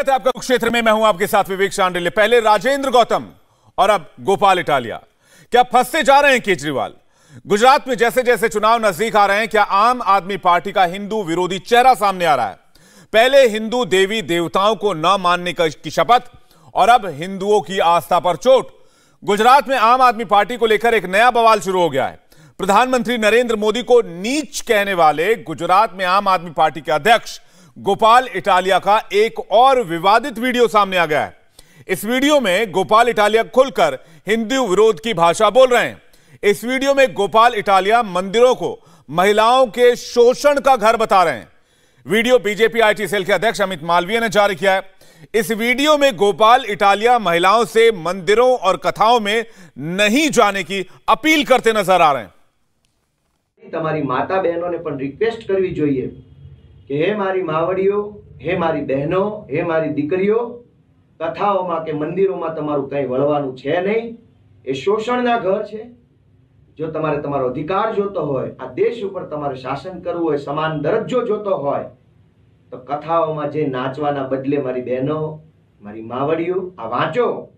स्वागत है आपका क्षेत्र में। मैं हूँ आपके साथ विवेक शांडिल्य। पहले राजेंद्र गौतम और अब गोपाल इटालिया। क्या फंसते जा रहे हैं केजरीवाल? गुजरात में जैसे जैसे चुनाव नज़दीक आ रहे हैं, क्या आम आदमी पार्टी का हिंदू विरोधी चेहरा सामने आ रहा है? पहले हिंदू देवी देवताओं को न मानने की शपथ और अब हिंदुओं की आस्था पर चोट। गुजरात में आम आदमी पार्टी को लेकर एक नया बवाल शुरू हो गया है। प्रधानमंत्री नरेंद्र मोदी को नीच कहने वाले गुजरात में आम आदमी पार्टी के अध्यक्ष गोपाल इटालिया का एक और विवादित वीडियो सामने आ गया है इस वीडियो में गोपाल इटालिया खुलकर हिंदू विरोध की भाषा बोल रहे हैं इस वीडियो में गोपाल इटालिया मंदिरों को महिलाओं के शोषण का घर बता रहे हैं वीडियो बीजेपी आईटी सेल के अध्यक्ष अमित मालवीय ने जारी किया है इस वीडियो में गोपाल इटालिया महिलाओं से मंदिरों और कथाओं में नहीं जाने की अपील करते नजर आ रहे हैं તમારી માતા બહેનોને પણ રિક્વેસ્ટ કરવી જોઈએ કે હે મારી માવડીઓ, હે મારી બહેનો, હે મારી દીકરીઓ, કથાઓમાં કે મંદિરોમાં તમારું કંઈ વળવાનું છે નહીં? એ શોષણના ઘર છે. જો તમારે તમારો અધિકાર જોતો હોય, આ દેશ ઉપર તમારે શાસન કરવું હોય, સમાન દરજ્જો જોતો હોય, તો કથાઓમાં જે નાચવાના બદલે મારી બહેનો, મારી માવડીઓ, આ વાંચો.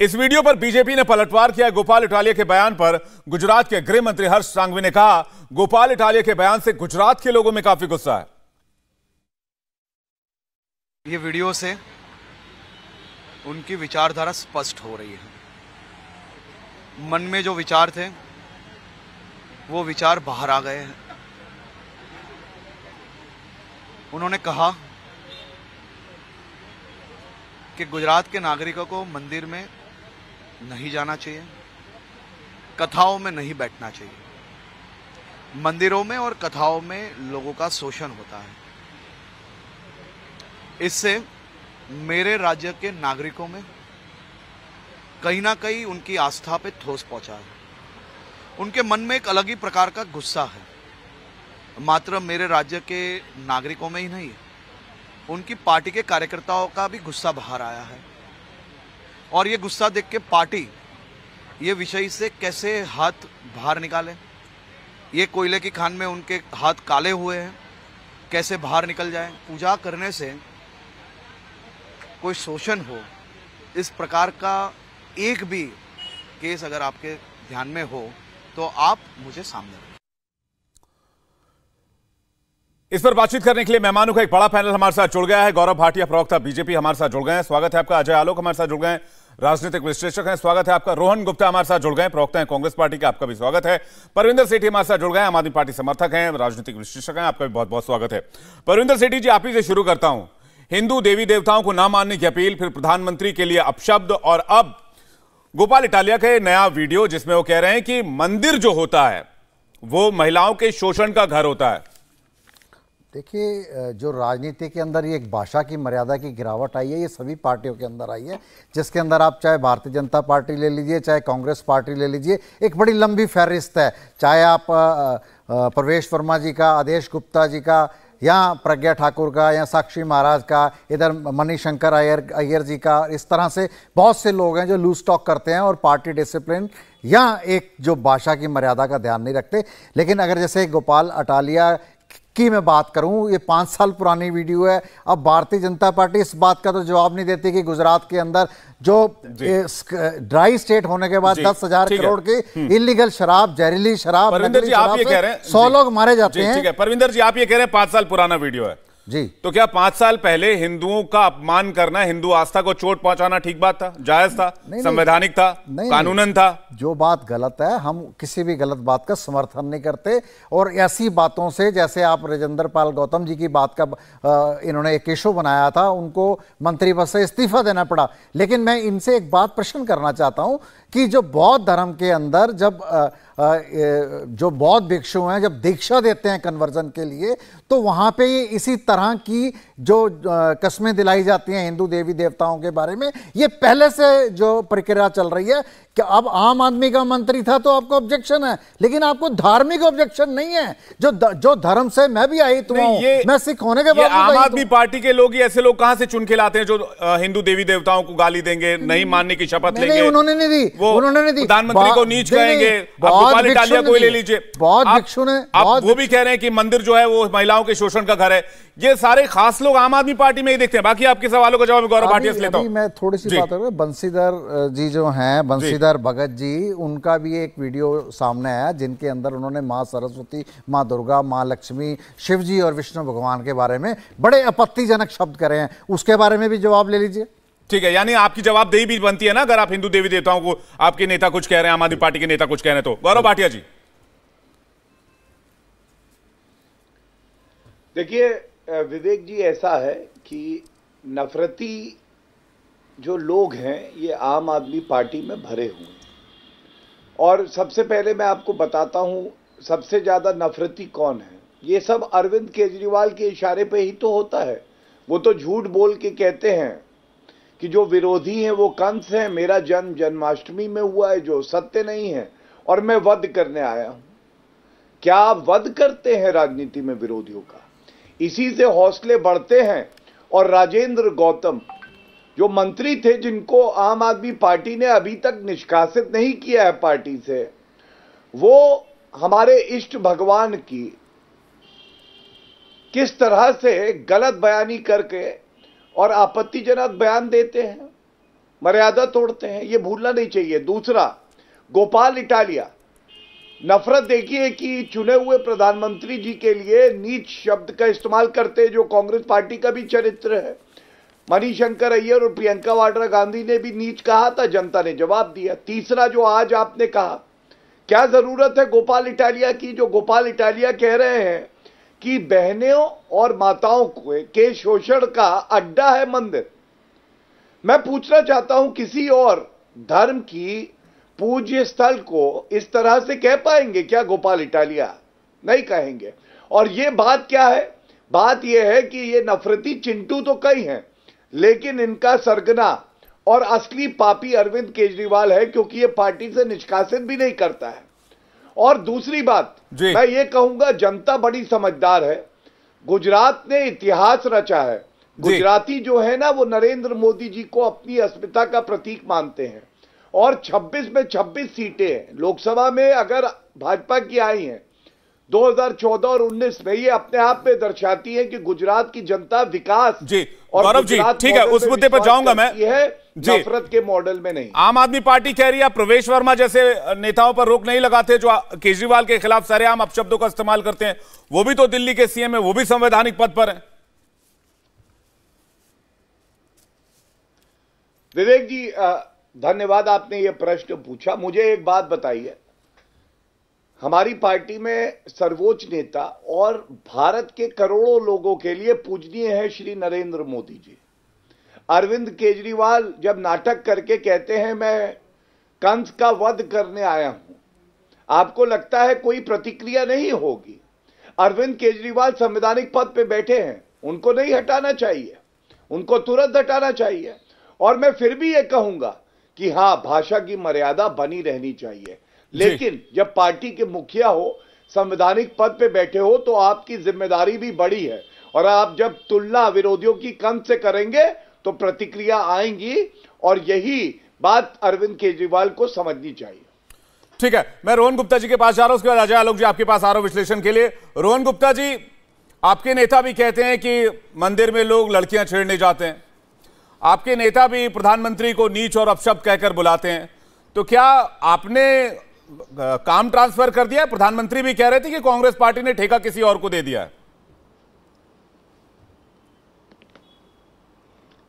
इस वीडियो पर बीजेपी ने पलटवार किया गोपाल इटालिया के बयान पर। गुजरात के गृह मंत्री हर्ष सांघवी ने कहा, गोपाल इटालिया के बयान से गुजरात के लोगों में काफ़ी गुस्सा है। ये वीडियो से उनकी विचारधारा स्पष्ट हो रही है। मन में जो विचार थे, वो विचार बाहर आ गए हैं। उन्होंने कहा कि गुजरात के नागरिकों को मंदिर में नहीं जाना चाहिए। कथाओं में नहीं बैठना चाहिए। मंदिरों में और कथाओं में लोगों का शोषण होता है। इससे मेरे राज्य के नागरिकों में कहीं ना कहीं उनकी आस्था पे ठोस पहुँचा है। उनके मन में एक अलग ही प्रकार का गुस्सा है। मात्र मेरे राज्य के नागरिकों में ही नहीं, उनकी पार्टी के कार्यकर्ताओं का भी गुस्सा बाहर आया है। और ये गुस्सा देख के पार्टी ये विषय से कैसे हाथ बाहर निकाले? ये कोयले की खान में उनके हाथ काले हुए हैं, कैसे बाहर निकल जाए? पूजा करने से कोई शोषण हो, इस प्रकार का एक भी केस अगर आपके ध्यान में हो तो आप मुझे सामने रखें इस पर बातचीत करने के लिए मेहमानों का एक बड़ा पैनल हमारे साथ जुड़ गया है। गौरव भाटिया प्रवक्ता बीजेपी हमारे साथ जुड़ गए हैं। स्वागत है आपका। अजय आलोक हमारे साथ जुड़ गए हैं। राजनीतिक विश्लेषक हैं। स्वागत है आपका। रोहन गुप्ता हमारे साथ जुड़ गए हैं। प्रवक्ता हैं कांग्रेस पार्टी के, आपका भी स्वागत है। परविंदर सेठी हमारे साथ जुड़ गए आम आदमी पार्टी समर्थक हैं। राजनीतिक विश्लेषक हैं। आपका भी बहुत बहुत स्वागत है। परविंदर सेठी जी, आप ही से शुरू करता हूँ। हिंदू देवी देवताओं को ना मानने की अपील, फिर प्रधानमंत्री के लिए अपशब्द और अब गोपाल इटालिया का नया वीडियो जिसमें वो कह रहे हैं कि मंदिर जो होता है, वो महिलाओं के शोषण का घर होता है। देखिए जो राजनीति के अंदर ये एक भाषा की मर्यादा की गिरावट आई है, ये सभी पार्टियों के अंदर आई है। जिसके अंदर आप चाहे भारतीय जनता पार्टी ले लीजिए, चाहे कांग्रेस पार्टी ले लीजिए, एक बड़ी लंबी फहरिस्त है। चाहे आप प्रवेश वर्मा जी का, आदेश गुप्ता जी का, या प्रज्ञा ठाकुर का, या साक्षी महाराज का, इधर मणिशंकर अयर अय्यर जी का, इस तरह से बहुत से लोग हैं जो लूज टॉक करते हैं और पार्टी डिसिप्लिन या एक जो भाषा की मर्यादा का ध्यान नहीं रखते। लेकिन अगर जैसे गोपाल अटालिया की मैं बात करूँ ये पाँच साल पुरानी वीडियो है। अब भारतीय जनता पार्टी इस बात का तो जवाब नहीं देती कि गुजरात के अंदर जो ड्राई स्टेट होने के बाद दस हज़ार करोड़ की इलीगल हम्म। शराब जहरीली शराब परविंदर जी आप ये कह रहे हैं। सौ लोग मारे जाते हैं। परविंदर जी आप ये कह रहे हैं पाँच साल पुराना वीडियो है। जी। तो क्या पाँच साल पहले हिंदुओं का अपमान करना हिंदू आस्था को चोट पहुंचाना ठीक बात था? जायज़ था? संवैधानिक था? कानूनन था? जो बात गलत है हम किसी भी गलत बात का समर्थन नहीं करते। और ऐसी बातों से जैसे आप राजेंद्र पाल गौतम जी की बात का इन्होंने एक इशू बनाया था उनको मंत्री पद से इस्तीफा देना पड़ा। लेकिन मैं इनसे एक बात प्रश्न करना चाहता हूँ कि जो बौद्ध धर्म के अंदर जब जो बौद्ध भिक्षु हैं, जब दीक्षा देते हैं कन्वर्जन के लिए तो वहाँ पे ये इसी तरह की जो कस्में दिलाई जाती हैं हिंदू देवी देवताओं के बारे में, ये पहले से जो प्रक्रिया चल रही है कि अब आम आदमी का मंत्री था तो आपको ऑब्जेक्शन है लेकिन आपको धार्मिक ऑब्जेक्शन नहीं है। जो द, जो धर्म से मैं भी आई तुम मैं सिख होने के बाद आम आदमी पार्टी के लोग ही ऐसे लोग कहाँ से चुन के लाते हैं जो हिंदू देवी देवताओं को गाली देंगे नहीं मानने की शपथ लेंगे। उन्होंने नहीं दी वो उन्होंने नहीं दी। प्रधानमंत्री को नीच कहेंगे को ले लीजिए। बहुत भिक्षु ने आप वो भी कह रहे हैं कि मंदिर जो है वो महिलाओं के शोषण का घर है। ये सारे खास लोग आम आदमी पार्टी में ही देखते हैं। बाकी आपके सवालों का जवाब गौरव भाटिया से लेता हूँ। मैं थोड़ी सी। बात बंसीधर जी जो हैं बंसीधर भगत जी उनका भी एक वीडियो सामने आया जिनके अंदर उन्होंने माँ सरस्वती माँ दुर्गा माँ लक्ष्मी शिव जी और विष्णु भगवान के बारे में बड़े आपत्तिजनक शब्द करे हैं। उसके बारे में भी जवाब ले लीजिए। ठीक है यानी आपकी जवाबदेही भी बनती है ना अगर आप हिंदू देवी देवताओं को आपके नेता कुछ कह रहे हैं आम आदमी पार्टी के नेता कुछ कह रहे हैं तो। गौरव भाटिया जी। देखिए विवेक जी ऐसा है कि नफरती जो लोग हैं, ये आम आदमी पार्टी में भरे हुए हैं। और सबसे पहले मैं आपको बताता हूँ, सबसे ज़्यादा नफरती कौन है? ये सब अरविंद केजरीवाल के इशारे पे ही तो होता है। वो तो झूठ बोल के कहते हैं कि जो विरोधी हैं, वो कंस हैं, मेरा जन्म जन्माष्टमी में हुआ है, जो सत्य नहीं है, और मैं वध करने आया हूँ। क्या आप वध करते हैं राजनीति में विरोधियों का? इसी से हौसले बढ़ते हैं, और राजेंद्र गौतम जो मंत्री थे जिनको आम आदमी पार्टी ने अभी तक निष्कासित नहीं किया है पार्टी से, वो हमारे इष्ट भगवान की किस तरह से गलत बयानी करके और आपत्तिजनक बयान देते हैं, मर्यादा तोड़ते हैं, ये भूलना नहीं चाहिए। दूसरा, गोपाल इटालिया, नफरत देखिए कि चुने हुए प्रधानमंत्री जी के लिए नीच शब्द का इस्तेमाल करते जो कांग्रेस पार्टी का भी चरित्र है। मणिशंकर अय्यर और प्रियंका वाड्रा गांधी ने भी नीच कहा था, जनता ने जवाब दिया। तीसरा जो आज आपने कहा, क्या ज़रूरत है गोपाल इटालिया की? जो गोपाल इटालिया कह रहे हैं कि बहनों और माताओं को के शोषण का अड्डा है मंदिर। मैं पूछना चाहता हूँ, किसी और धर्म की पूज्य स्थल को इस तरह से कह पाएँगे क्या गोपाल इटालिया? नहीं कहेंगे। और ये बात क्या है? बात यह है कि ये नफरती चिंटू तो कई हैं। लेकिन इनका सरगना और असली पापी अरविंद केजरीवाल है क्योंकि ये पार्टी से निष्कासित भी नहीं करता है। और दूसरी बात मैं ये कहूँगा जनता बड़ी समझदार है। गुजरात ने इतिहास रचा है। गुजराती जो है ना वो नरेंद्र मोदी जी को अपनी अस्मिता का प्रतीक मानते हैं। और 26 में 26 सीटें हैं। लोकसभा में अगर भाजपा की आई हैं 2014 और 19 में ये अपने आप में दर्शाती है कि गुजरात की जनता विकास जी, गौरव जी, ठीक है, उस मुद्दे पर जाऊँगा मैं। है नफरत के मॉडल में नहीं। आम आदमी पार्टी कह रही है प्रवेश वर्मा जैसे नेताओं पर रोक नहीं लगाते जो केजरीवाल के खिलाफ सरेआम अपशब्दों का इस्तेमाल करते हैं। वो भी तो दिल्ली के सीएम है वो भी संवैधानिक पद पर है। विवेक जी धन्यवाद आपने ये प्रश्न पूछा। मुझे एक बात बताइए हमारी पार्टी में सर्वोच्च नेता और भारत के करोड़ों लोगों के लिए पूजनीय है श्री नरेंद्र मोदी जी। अरविंद केजरीवाल जब नाटक करके कहते हैं, मैं कंस का वध करने आया हूँ। आपको लगता है कोई प्रतिक्रिया नहीं होगी? अरविंद केजरीवाल संवैधानिक पद पे बैठे हैं, उनको नहीं हटाना चाहिए, उनको तुरंत हटाना चाहिए। और मैं फिर भी ये कहूँगा कि हाँ भाषा की मर्यादा बनी रहनी चाहिए। लेकिन जब पार्टी के मुखिया हो संवैधानिक पद पे बैठे हो तो आपकी ज़िम्मेदारी भी बड़ी है। और आप जब तुलना विरोधियों की कम से करेंगे तो प्रतिक्रिया आएँगी। और यही बात अरविंद केजरीवाल को समझनी चाहिए। ठीक है मैं रोहन गुप्ता जी के पास जा रहा हूँ उसके बाद अजय आलोक जी आपके पास आ रहा हूँ विश्लेषण के लिए। रोहन गुप्ता जी आपके नेता भी कहते हैं कि मंदिर में लोग लड़कियाँ छेड़ने जाते हैं। आपके नेता भी प्रधानमंत्री को नीच और अपशब्द कहकर बुलाते हैं। तो क्या आपने काम ट्रांसफ़र कर दिया प्रधानमंत्री भी कह रहे थे कि कांग्रेस पार्टी ने ठेका किसी और को दे दिया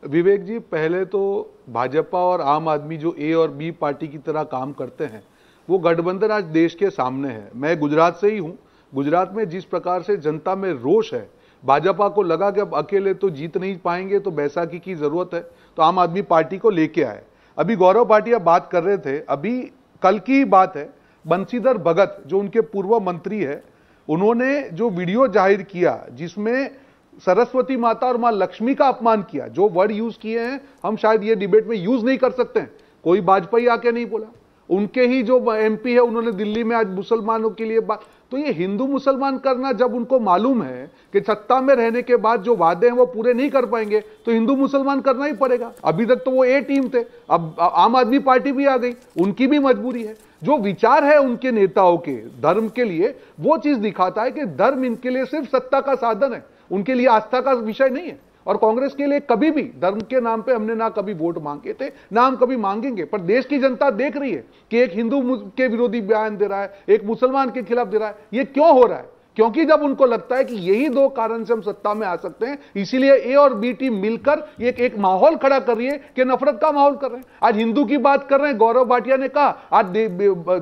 विवेक जी, पहले तो भाजपा और आम आदमी जो ए और बी पार्टी की तरह काम करते हैं, वो गठबंधन आज देश के सामने है। मैं गुजरात से ही हूँ। गुजरात में जिस प्रकार से जनता में रोष है, भाजपा को लगा कि अब अकेले तो जीत नहीं पाएँगे तो बैसाखी की ज़रूरत है तो आम आदमी पार्टी को लेके आए। अभी गौरव भाटिया बात कर रहे थे, अभी कल की ही बात है बंसीधर भगत, जो उनके पूर्व मंत्री है, उन्होंने जो वीडियो ज़ाहिर किया, जिसमें सरस्वती माता और माँ लक्ष्मी का अपमान किया, जो वर्ड यूज़ किए हैं, हम शायद ये डिबेट में यूज़ नहीं कर सकते हैं। कोई वाजपेयी आके नहीं बोला। उनके ही जो एमपी है, उन्होंने दिल्ली में आज मुसलमानों के लिए बात तो ये हिंदू मुसलमान करना जब उनको मालूम है कि सत्ता में रहने के बाद जो वादे हैं वो पूरे नहीं कर पाएँगे तो हिंदू मुसलमान करना ही पड़ेगा। अभी तक तो वो ए टीम थे, अब आम आदमी पार्टी भी आ गई, उनकी भी मजबूरी है। जो विचार है उनके नेताओं के, धर्म के लिए, वो चीज़ दिखाता है कि धर्म इनके लिए सिर्फ़ सत्ता का साधन है, उनके लिए आस्था का विषय नहीं है। और कांग्रेस के लिए कभी भी धर्म के नाम पे हमने ना कभी वोट मांगे थे ना हम कभी मांगेंगे, पर देश की जनता देख रही है कि एक हिंदू के विरोधी बयान दे रहा है, एक मुसलमान के खिलाफ दे रहा है। ये क्यों हो रहा है? क्योंकि जब उनको लगता है कि यही दो कारण से हम सत्ता में आ सकते हैं, इसीलिए ए और बी टीम मिलकर एक एक माहौल खड़ा कर रही है कि नफरत का माहौल कर रहे हैं। आज हिंदू की बात कर रहे हैं, गौरव भाटिया ने कहा, आज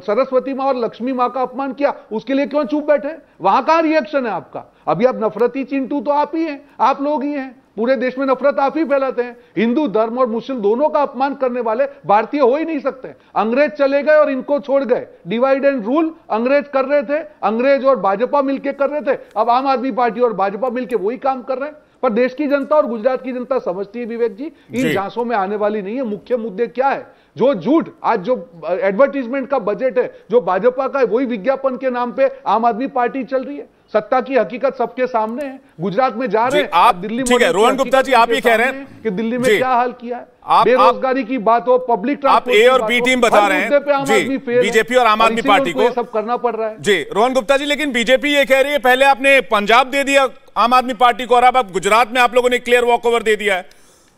सरस्वती माँ और लक्ष्मी माँ का अपमान किया, उसके लिए क्यों चुप बैठे वहाँ कहाँ रिएक्शन है आपका? अभी आप नफरती चिंटू तो आप ही हैं, आप लोग ही हैं। पूरे देश में नफरत आप ही फैलाते हैं। हिंदू धर्म और मुस्लिम दोनों का अपमान करने वाले भारतीय हो ही नहीं सकते। अंग्रेज़ चले गए और इनको छोड़ गए। डिवाइड एंड रूल अंग्रेज़ कर रहे थे। अंग्रेज़ और भाजपा मिलकर कर रहे थे। अब आम आदमी पार्टी और भाजपा मिलकर वही काम कर रहे हैं। पर देश की जनता और गुजरात की जनता समझती है विवेक जी इन झांसों में आने वाली नहीं है। मुख्य मुद्दे क्या है? जो झूठ आज जो एडवर्टीजमेंट का बजट है जो भाजपा का है वही विज्ञापन के नाम पे आम आदमी पार्टी चल रही है। सत्ता की हकीकत सबके सामने है। गुजरात में जा रहे हैं आप दिल्ली ठीक है रोहन गुप्ता जी आप ही कह रहे हैं। कि दिल्ली में क्या हाल किया है। आप बेरोजगारी की बात हो पब्लिक आप ए और बी टीम बता रहे हैं। जी बीजेपी और आम आदमी पार्टी को सब करना पड़ रहा है। जी रोहन गुप्ता जी लेकिन बीजेपी ये कह रही है पहले आपने पंजाब दे दिया आम आदमी पार्टी को और अब आप गुजरात में आप लोगों ने क्लियर वॉक ओवर दे दिया है।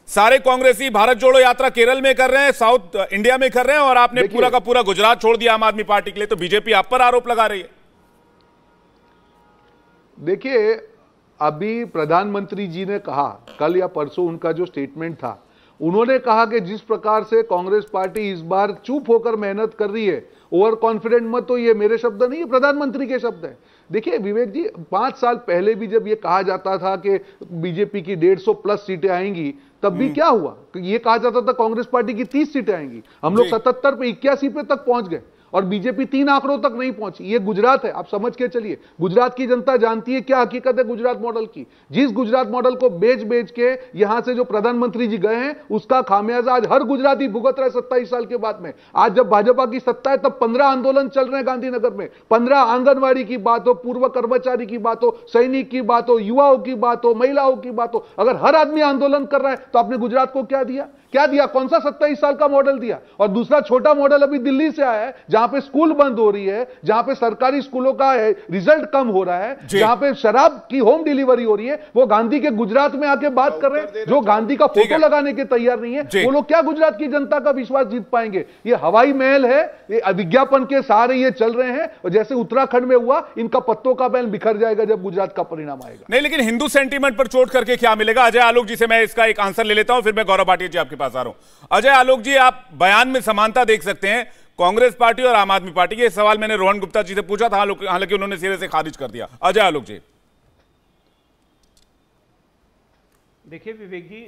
सारे कांग्रेसी भारत जोड़ो यात्रा केरल में कर रहे हैं साउथ इंडिया में कर रहे हैं और आपने पूरा का पूरा गुजरात छोड़ दिया आम आदमी पार्टी के लिए तो बीजेपी आप पर आरोप लगा रही है। देखिए अभी प्रधानमंत्री जी ने कहा कल या परसों उनका जो स्टेटमेंट था उन्होंने कहा कि जिस प्रकार से कांग्रेस पार्टी इस बार चुप होकर मेहनत कर रही है ओवर कॉन्फिडेंट मत तो ये मेरे शब्द नहीं है प्रधानमंत्री के शब्द हैं। देखिए विवेक जी पाँच साल पहले भी जब ये कहा जाता था कि बीजेपी की डेढ़ सौ प्लस सीटें आएँगी तब भी हम्म। क्या हुआ? ये कहा जाता था कांग्रेस पार्टी की तीस सीटें आएँगी। हम लोग सतहत्तर पे इक्यासी पे तक पहुँच गए। और बीजेपी तीन आंकड़ों तक नहीं पहुँची। ये गुजरात है, आप समझ के चलिए। गुजरात की जनता जानती है क्या हकीकत है गुजरात मॉडल की। जिस गुजरात मॉडल को बेच बेच के यहाँ से जो प्रधानमंत्री जी गए हैं, उसका खामियाजा आज हर गुजराती भुगत रहा है सत्ताईस साल के बाद में। आज जब भाजपा की सत्ता है, तब पंद्रह आंदोलन चल रहे हैं गांधीनगर में। पंद्रह आंगनबाड़ी की बात हो, पूर्व कर्मचारी की बात हो, सैनिक की बात हो, युवाओं की बात हो, महिलाओं की बात हो, अगर हर आदमी आंदोलन कर रहा है तो आपने गुजरात को क्या दिया? क्या दिया? कौन सा सत्ताईस साल का मॉडल दिया? और दूसरा छोटा मॉडल अभी दिल्ली से आया है जहाँ पे स्कूल बंद हो रही है जहाँ पे सरकारी स्कूलों का रिज़ल्ट कम हो रहा है जहाँ पे शराब की होम डिलीवरी हो रही है वो गांधी के गुजरात में आके बात कर रहे हैं जो गांधी का फ़ोटो लगाने के तैयार नहीं है वो लोग क्या गुजरात की जनता का विश्वास जीत पाएँगे? ये हवाई महल है ये विज्ञापन के सहारे ये चल रहे हैं और जैसे उत्तराखंड में हुआ इनका पत्तों का बैल बिखर जाएगा जब गुजरात का परिणाम आएगा। नहीं लेकिन हिंदू सेंटीमेंट पर चोट करके क्या मिलेगा? अजय आलोक जी से मैं इसका एक आंसर ले लेता हूँ फिर मैं गौरव भाटिया जी आपके पास आ रहा हूँ। अजय आलोक जी, आप बयान में समानता देख सकते हैं। कांग्रेस पार्टी और आम आदमी पार्टी के सवाल मैंने रोहन गुप्ता जी से पूछा था, हालाँकि उन्होंने सिरे से खारिज कर दिया। अजय आलोक जी। देखिए विवेक जी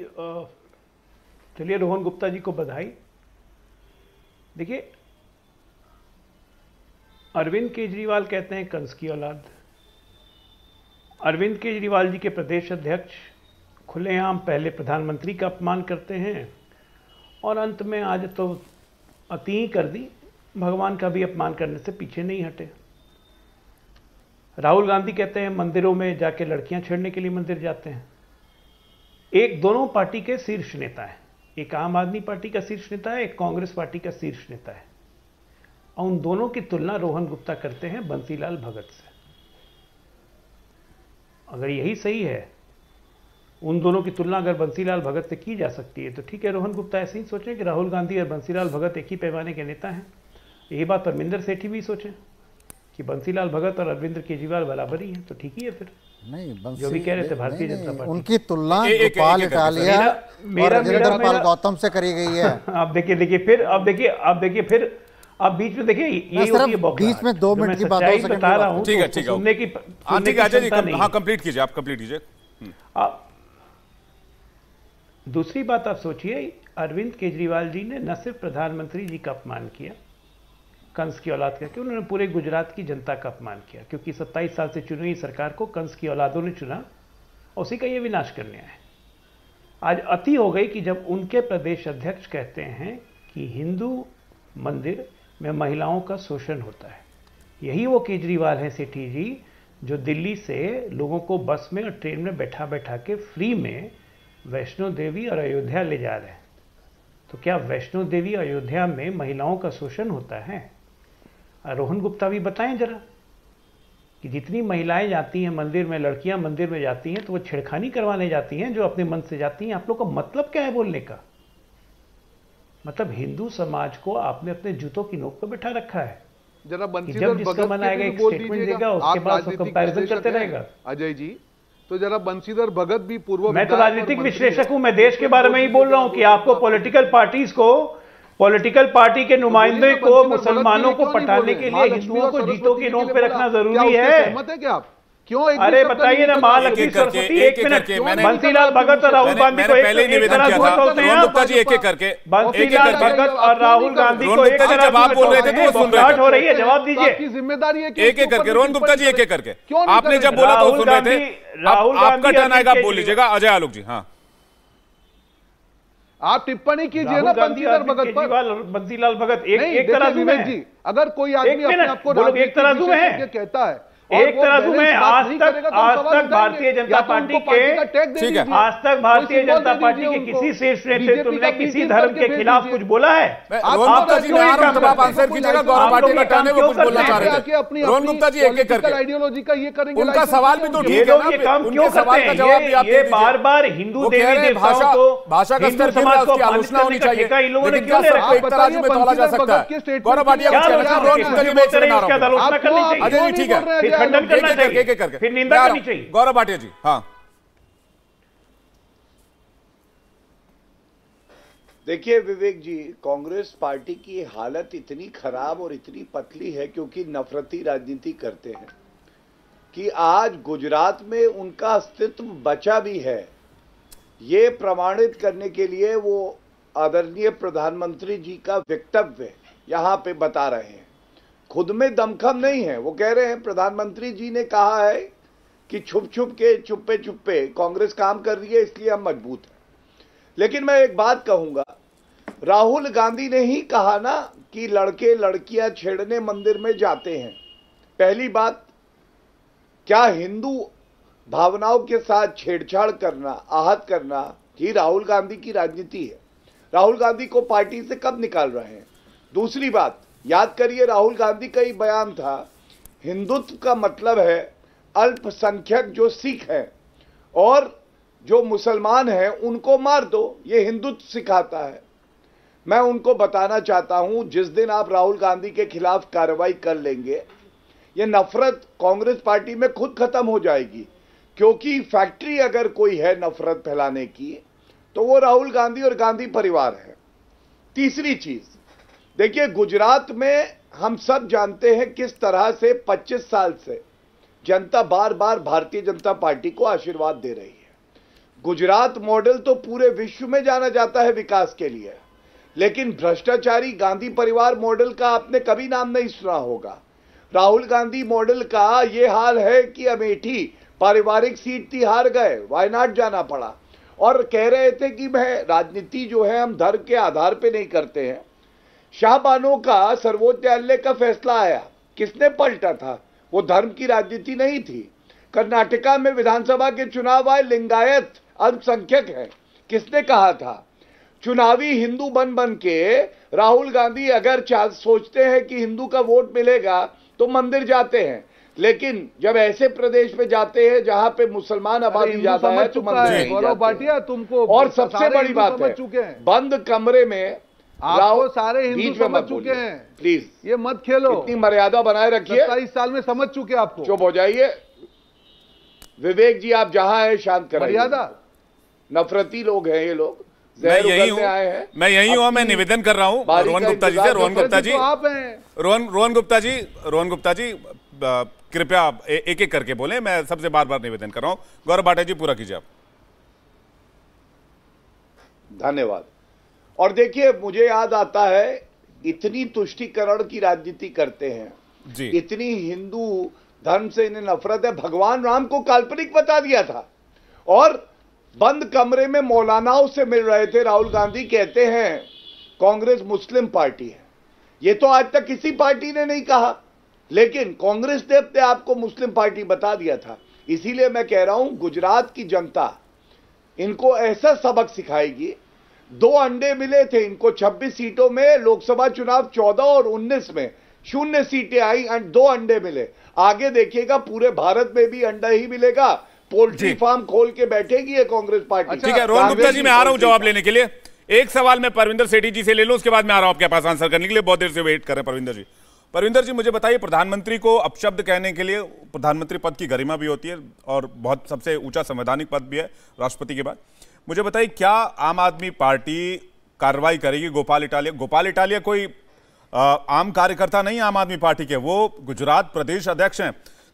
चलिए रोहन गुप्ता जी को बधाई। देखिए, अरविंद केजरीवाल कहते हैं कंस की औलाद। अरविंद केजरीवाल जी के प्रदेश अध्यक्ष खुलेआम पहले प्रधानमंत्री का अपमान करते हैं। और अंत में आज तो अति कर दी। भगवान का भी अपमान करने से पीछे नहीं हटे। राहुल गांधी कहते हैं, मंदिरों में जाके लड़कियाँ छेड़ने के लिए मंदिर जाते हैं। एक दोनों पार्टी के शीर्ष नेता है। एक आम आदमी पार्टी का शीर्ष नेता है, एक कांग्रेस पार्टी का शीर्ष नेता है। और उन दोनों की तुलना रोहन गुप्ता करते हैं बंसीलाल भगत से। अगर यही सही है उन दोनों की तुलना अगर बंसीलाल भगत से की जा सकती है तो ठीक है। रोहन गुप्ता ऐसे ही सोचें कि राहुल गांधी और बंसीलाल भगत एक ही पैमाने के नेता हैं। यही बात परमिंदर सेठी भी सोचें कि बंसीलाल भगत और अरविंद केजरीवाल बराबर ही हैं तो ठीक ही है फिर। नहीं जो भी कह रहे थे भारतीय जनता पार्टी। उनकी तुलना गोपाल इटालिया मेरा, मेरा, मेरा, गौतम से करी गई है। आप देखिए देखिए फिर अब देखिए आप देखिए फिर आप बीच में देखिए ये होती है बीच में दो मिनट की बात हो सकती बता रहा हूँ ठीक है ठीक है सुनने की ठीक है अजय हाँ कंप्लीट कीजिए आप कंप्लीट कीजिए। दूसरी बात आप सोचिए, अरविंद केजरीवाल जी ने न सिर्फ़ प्रधानमंत्री जी का अपमान किया, कंस की औलाद करके, उन्होंने पूरे गुजरात की जनता का अपमान किया, क्योंकि 27 साल से चुनी हुई सरकार को कंस की औलादों ने चुना और उसी का ये विनाश करने आए आज अति हो गई कि जब उनके प्रदेश अध्यक्ष कहते हैं कि हिंदू मंदिर में महिलाओं का शोषण होता है, यही वो केजरीवाल हैं सेठी जी, जो दिल्ली से लोगों को बस में और ट्रेन में बैठा बैठा के फ्री में वैष्णो देवी और अयोध्या ले जा रहे हैं। तो क्या वैष्णो देवी अयोध्या में महिलाओं का शोषण होता है? रोहन गुप्ता भी बताएँ जरा कि जितनी महिलाएँ जाती हैं मंदिर में लड़कियाँ मंदिर में जाती हैं तो वो छेड़खानी करवाने जाती हैं जो अपने मन से जाती हैं। आप लोग का मतलब क्या है बोलने का? मतलब हिंदू समाज को आपने अपने जूतों की नोक पर बैठा रखा है। जरा बंसीधर जब जिसका भगत मन के आएगा एक स्टेटमेंट दीजिएगा। देगा उसके बाद कंपैरिजन करते रहेगा। अजय जी तो जरा बंसीधर भगत भी पूर्व मैं तो राजनीतिक विश्लेषक हूँ मैं देश के बारे में ही बोल रहा हूँ कि आपको पॉलिटिकल पार्टीज़ को पॉलिटिकल पार्टी के नुमाइंदे को मुसलमानों को पटाने के लिए हिंदुओं को जीतों की नोक पे रखना ज़रूरी है। सहमत है क्या आप? क्यों एक अरे बताइए ना? एक-एक करके, सरस्वती एक मिनट बंसीलाल भगत और राहुल गांधी को पहले ही निवेदन किया था। गुप्ता जी एक एक करके। एक एक बंसीलाल करके भगत और राहुल गांधी को एक तरह जब आप बोल रहे थे तो सुन रहे थे। हो रही है जवाब तो दीजिए आपकी ज़िम्मेदारी है एक एक करके रोहन गुप्ता जी एक एक करके आपने जब बोला तो सुन रहे थे। राहुल आपका टर्न आएगा आप बोल लीजिएगा अजय आलोक जी हाँ। आप टिप्पणी कीजिए ना गांधी भगत पर। बंसीलाल भगत एक एक तराजू में जी अगर कोई आदमी अपने आप को एक तराजू में कहता है। एक वो तराजू में आज तक करेगा तो हम आज तक भारतीय जनता तो पार्टी के है। आज तक भारतीय जनता पार्टी के किसी शीर्ष नेतृत्व ने किसी धर्म के खिलाफ कुछ बोला है? आप-? आंसर कीजिएगा गौरव पाटिल ये का टर्न काम वो कुछ बोलना चाह रहे थे। रोहन गुप्ता जी एक एक करके। आइडियोलॉजी का ये करेंगे उनका सवाल भी तो ठीक है ये काम क्यों करते हैं? जवाब ये ये बार बार हिंदू देवी देवताओं भाषा को भाषा का स्तर गिर रहा समाज है को उसकी आलोचना होनी चाहिए। इन लोगों ने क्यों ले रखा एक तराजू में तोला जा सकता है गौरव आलोचना चर्चा रोहन गुप्ता जी इसमें बोल तरह रहे इसका आलोचना करनी आपको- चाहिए अजय जी ठीक है खंडन करना चाहिए। फिर निंदा करनी चाहिए। गौरव भाटिया जी हाँ। देखिए विवेक जी कांग्रेस पार्टी की हालत इतनी खराब और इतनी पतली है क्योंकि नफरती राजनीति करते हैं कि आज गुजरात में उनका अस्तित्व बचा भी है। ये प्रमाणित करने के लिए वो आदरणीय प्रधानमंत्री जी का वक्तव्य यहाँ पे बता रहे हैं। खुद में दमखम नहीं है। वो कह रहे हैं, प्रधानमंत्री जी ने कहा है कि छुप छुप के छुपे चुप्पे कांग्रेस काम कर रही है, इसलिए हम मज़बूत हैं। लेकिन मैं एक बात कहूँगा, राहुल गांधी ने ही कहा ना कि लड़के लड़कियाँ छेड़ने मंदिर में जाते हैं। पहली बात, क्या हिंदू भावनाओं के साथ छेड़छाड़ करना, आहत करना ही राहुल गांधी की राजनीति है? राहुल गांधी को पार्टी से कब निकाल रहे हैं? दूसरी बात याद करिए राहुल गांधी का ही बयान था, हिंदुत्व का मतलब है अल्पसंख्यक जो सिख हैं और जो मुसलमान हैं, उनको मार दो, ये हिंदुत्व सिखाता है। मैं उनको बताना चाहता हूँ, जिस दिन आप राहुल गांधी के खिलाफ कार्रवाई कर लेंगे, ये नफरत कांग्रेस पार्टी में खुद खत्म हो जाएगी, क्योंकि फैक्ट्री अगर कोई है नफरत फैलाने की तो वो राहुल गांधी और गांधी परिवार है। तीसरी चीज़ देखिए, गुजरात में हम सब जानते हैं किस तरह से 25 साल से जनता बार बार भारतीय जनता पार्टी को आशीर्वाद दे रही है। गुजरात मॉडल तो पूरे विश्व में जाना जाता है विकास के लिए। लेकिन भ्रष्टाचारी गांधी परिवार मॉडल का आपने कभी नाम नहीं सुना होगा। राहुल गांधी मॉडल का ये हाल है कि अमेठी पारिवारिक सीट थी, हार गए वायनाड जाना पड़ा? और कह रहे थे कि मैं, राजनीति जो है, हम धर्म के आधार पे नहीं करते हैं। शाहबानों का सर्वोच्च न्यायालय का फैसला आया। किसने पलटा था? वो धर्म की राजनीति नहीं थी। कर्नाटका में विधानसभा के चुनाव आए लिंगायत अल्पसंख्यक है। किसने कहा था? चुनावी हिंदू बन बन के राहुल गांधी अगर सोचते हैं कि हिंदू का वोट मिलेगा तो मंदिर जाते हैं। लेकिन जब ऐसे प्रदेश में जाते हैं जहाँ पे मुसलमान आबादी ज़्यादा है तो मंदिर गौरव जाते। भाटिया तुमको और सबसे बड़ी बात है चुके हैं। बंद कमरे में आपको सारे हिंदू समझ मत चुके हैं। प्लीज़ ये मत खेलो। इतनी मर्यादा बनाए रखिए। सत्ताईस साल में समझ चुके आपको। चुप हो जाइए। विवेक जी आप जहाँ हैं शांत कराइए। मर्यादा? नफरती लोग हैं ये लोग। मैं यही हूँ। मैं यही हूँ मैं निवेदन कर रहा हूँ रोहन गुप्ता जी से। रोहन गुप्ता जी तो आप हैं। रोहन रोहन गुप्ता जी रोहन गुप्ता जी कृपया आप एक एक करके बोले। मैं सबसे बार बार निवेदन कर रहा हूँ। गौरव भाटिया जी पूरा कीजिए आप। धन्यवाद। और देखिए मुझे याद आता है इतनी तुष्टिकरण की राजनीति करते हैं। जी। इतनी हिंदू धर्म से इन्हें नफरत है। भगवान राम को काल्पनिक बता दिया था। और बंद कमरे में मौलानाओं से मिल रहे थे। राहुल गांधी कहते हैं कांग्रेस मुस्लिम पार्टी है। ये तो आज तक किसी पार्टी ने नहीं कहा। लेकिन कांग्रेस ने अपने आपको मुस्लिम पार्टी बता दिया था। इसीलिए मैं कह रहा हूँ गुजरात की जनता इनको ऐसा सबक सिखाएगी दो अंडे मिले थे इनको। 26 सीटों में लोकसभा चुनाव 14 और 19 में शून्य सीटें आई एंड दो अंडे मिले। आगे देखिएगा पूरे भारत में भी अंडा ही मिलेगा। पोल्ट्री फार्म खोल के बैठेगी ये कांग्रेस पार्टी। ठीक है रोहन गुप्ता जी मैं आ रहा हूँ जवाब लेने के लिए। एक सवाल मैं परविंदर सेठी जी से ले लूँ उसके बाद मैं आ रहा हूँ आपके पास आंसर करने के लिए। बहुत देर से वेट कर रहे हैं परविंदर जी। परविंदर जी मुझे बताइए प्रधानमंत्री को अपशब्द कहने के लिए प्रधानमंत्री पद की गरिमा भी होती है और बहुत सबसे ऊँचा संवैधानिक पद भी है राष्ट्रपति के बाद। मुझे बताइए, क्या आम आदमी पार्टी कार्रवाई करेगी गोपाल इटालिया? गोपाल इटालिया कोई आम कार्यकर्ता नहीं आम आदमी पार्टी के, वो गुजरात प्रदेश अध्यक्ष हैं।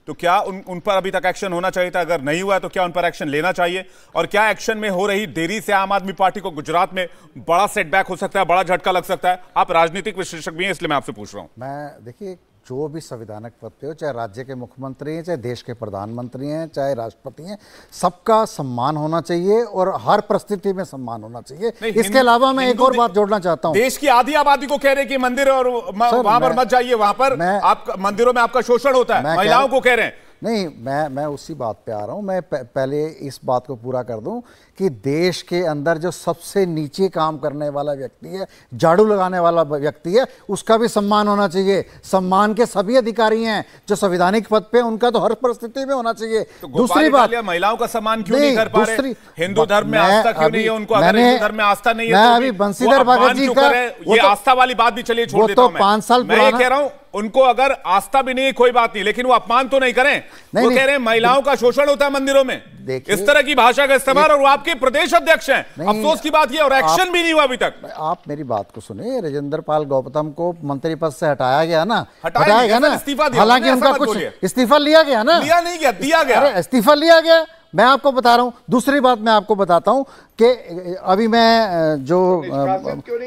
तो क्या उन उन पर अभी तक एक्शन होना चाहिए था? अगर नहीं हुआ तो क्या उन पर एक्शन लेना चाहिए? और क्या एक्शन में हो रही देरी से आम आदमी पार्टी को गुजरात में बड़ा सेटबैक हो सकता है, बड़ा झटका लग सकता है? आप राजनीतिक विश्लेषक भी हैं, इसलिए मैं आपसे पूछ रहा हूँ। मैं, देखिए जो भी संविधानक पद पे हो चाहे राज्य के मुख्यमंत्री हैं चाहे देश के प्रधानमंत्री हैं चाहे राष्ट्रपति हैं सबका सम्मान होना चाहिए और हर परिस्थिति में सम्मान होना चाहिए। इसके अलावा मैं एक और बात जोड़ना चाहता हूँ। देश की आधी आबादी को कह रहे हैं कि मंदिर और वहाँ पर मत जाइए वहाँ पर आप मंदिरों में आपका शोषण होता है महिलाओं को कह रहे हैं। नहीं मैं मैं उसी बात पे आ रहा हूँ। मैं पहले इस बात को पूरा कर दूँ कि देश के अंदर जो सबसे नीचे काम करने वाला व्यक्ति है झाड़ू लगाने वाला व्यक्ति है उसका भी सम्मान होना चाहिए। सम्मान के सभी अधिकारी हैं जो संवैधानिक पद पे उनका तो हर परिस्थिति में होना चाहिए। तो दूसरी बात महिलाओं का सम्मान क्यों नहीं कर पा रहे? दूसरी- हिंदू धर्म में आस्था क्यों नहीं है उनको? अगर हिंदू धर्म में आस्था नहीं है मैं तो अभी बंशीधर भगत जी का ये तो- आस्था वाली बात भी चलिए छोड़ देता तो हूँ पाँच साल मैं कह रहा हूँ उनको अगर आस्था भी नहीं है कोई बात नहीं लेकिन वो अपमान तो नहीं करें। नहीं, वो नहीं। कह रहे हैं महिलाओं का शोषण होता है मंदिरों में। इस तरह की भाषा का इस्तेमाल और वो आपके प्रदेश अध्यक्ष हैं। अफसोस की बात ये और एक्शन भी नहीं हुआ अभी तक। आप मेरी बात को सुनिए राजेंद्र पाल गौतम को मंत्री पद से हटाया गया ना? हटाया गया ना? इस्तीफा दिया हालाँकि उनका कुछ इस्तीफा लिया गया ना? लिया नहीं गया दिया गया। इस्तीफा लिया गया। मैं आपको बता रहा हूँ दूसरी बात मैं आपको बताता हूँ कि अभी मैं जो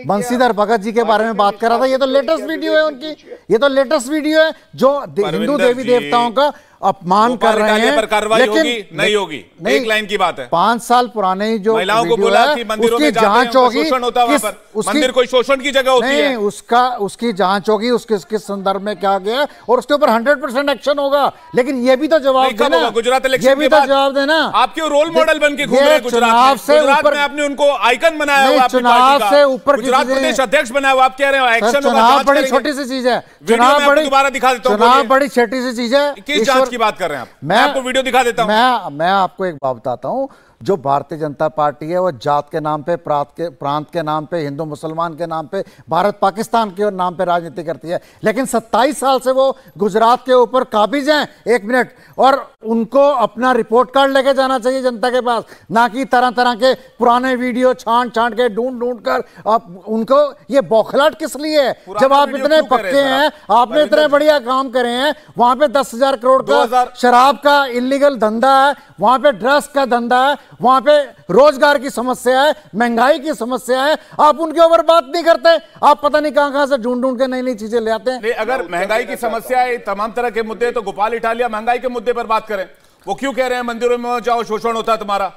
बंशीधर भगत जी के बारे में बात कर रहा था ये तो लेटेस्ट वीडियो है उनकी। ये तो लेटेस्ट वीडियो है जो हिंदू देवी देवताओं का अपमान कर रहे हैं पर कार्रवाई होगी? नहीं होगी। एक लाइन की बात है। पाँच साल पुराने जो महिलाओं को बोला कि मंदिरों उसकी में जाँच होगी शोषण होता है किस- मंदिर कोई शोषण की जगह होती है। उसका उसकी जाँच होगी उसके उसके संदर्भ में क्या गया और उसके ऊपर हंड्रेड परसेंट एक्शन होगा। लेकिन ये भी तो जवाब देना गुजरात इलेक्शन ये भी तो जवाब देना। आप क्यों रोल मॉडल बन के घूम रहे हैं गुजरात से ऊपर- आपने उनको आइकन बनाया हुआ चुनाव से ऊपर गुजरात प्रदेश अध्यक्ष बनाया हुआ आप कह रहे हो एक्शन चुनाव बड़ी छोटी सी चीज़ है। चुनाव बड़ी दोबारा दिखा देता हूँ, चुनाव बड़ी छोटी सी चीज़ है। किस जाँच की बात कर रहे हैं आप। मैं आपको वीडियो दिखा देता हूँ। मैं मैं आपको एक बात बताता हूँ। जो भारतीय जनता पार्टी है वो जात के नाम पे प्रांत के प्रांत के नाम पे हिंदू मुसलमान के नाम पे भारत पाकिस्तान के नाम पे राजनीति करती है। लेकिन 27 साल से वो गुजरात के ऊपर काबिज हैं एक मिनट और उनको अपना रिपोर्ट कार्ड लेके जाना चाहिए जनता के पास ना कि तरह तरह के पुराने वीडियो छांट छांट के ढूंढ ढूंढ कर आप उनको ये बौखलाट किस लिए है? जब आप इतने पक्के हैं? आपने इतने बढ़िया काम करे हैं वहाँ पे दस हज़ार करोड़ का शराब का इलीगल धंधा है वहाँ पे ड्रग्स का धंधा है वहाँ पे रोज़गार की समस्या है महँगाई की समस्या है आप उनके ऊपर बात नहीं करते आप पता नहीं कहाँ कहाँ से ढूंढ ढूंढ के नई नई चीज़ें ले आते हैं। अगर महँगाई की समस्या है तमाम तरह के मुद्दे तो गोपाल इटालिया महँगाई के मुद्दे पर बात करें। वो क्यों कह रहे हैं मंदिरों में जाओ शोषण होता है तुम्हारा।